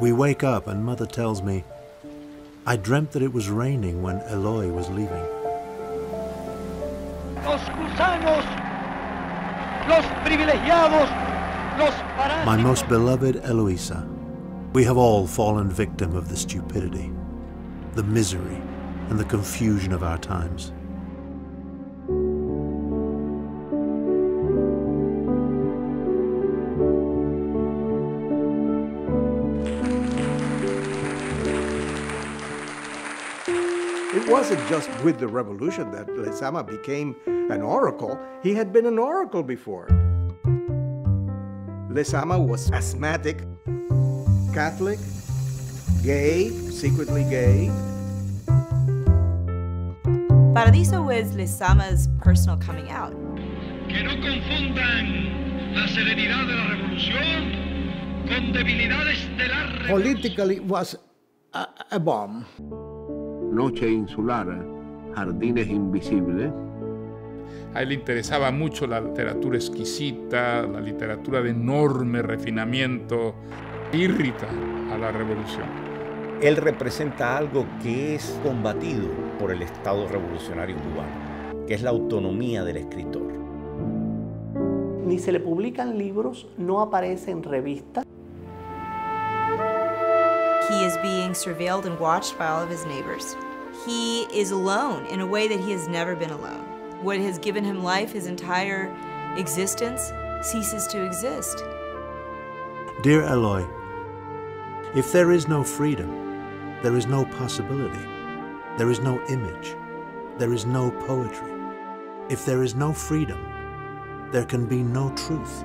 We wake up and Mother tells me, I dreamt that it was raining when Eloy was leaving. Los gusanos, los privilegiados, los My most beloved Eloisa, we have all fallen victim of the stupidity, the misery, and the confusion of our times. It wasn't just with the revolution that Lezama became an oracle. He had been an oracle before. Lezama was asthmatic, Catholic, gay, secretly gay. Paradiso was Lezama's personal coming out. Que no confundan la serenidad de la revolución con debilidades de la. Politically, it was a, a bomb. Noche insular, jardines invisibles. A él le interesaba mucho la literatura exquisita, la literatura de enorme refinamiento, irrita a la revolución. Él representa algo que es combatido por el Estado revolucionario cubano, que es la autonomía del escritor. Ni se le publican libros, no aparece en revistas. He is being surveilled and watched by all of his neighbors. He is alone in a way that he has never been alone. What has given him life, his entire existence, ceases to exist. Dear Eloy, if there is no freedom, there is no possibility, there is no image, there is no poetry. If there is no freedom, there can be no truth.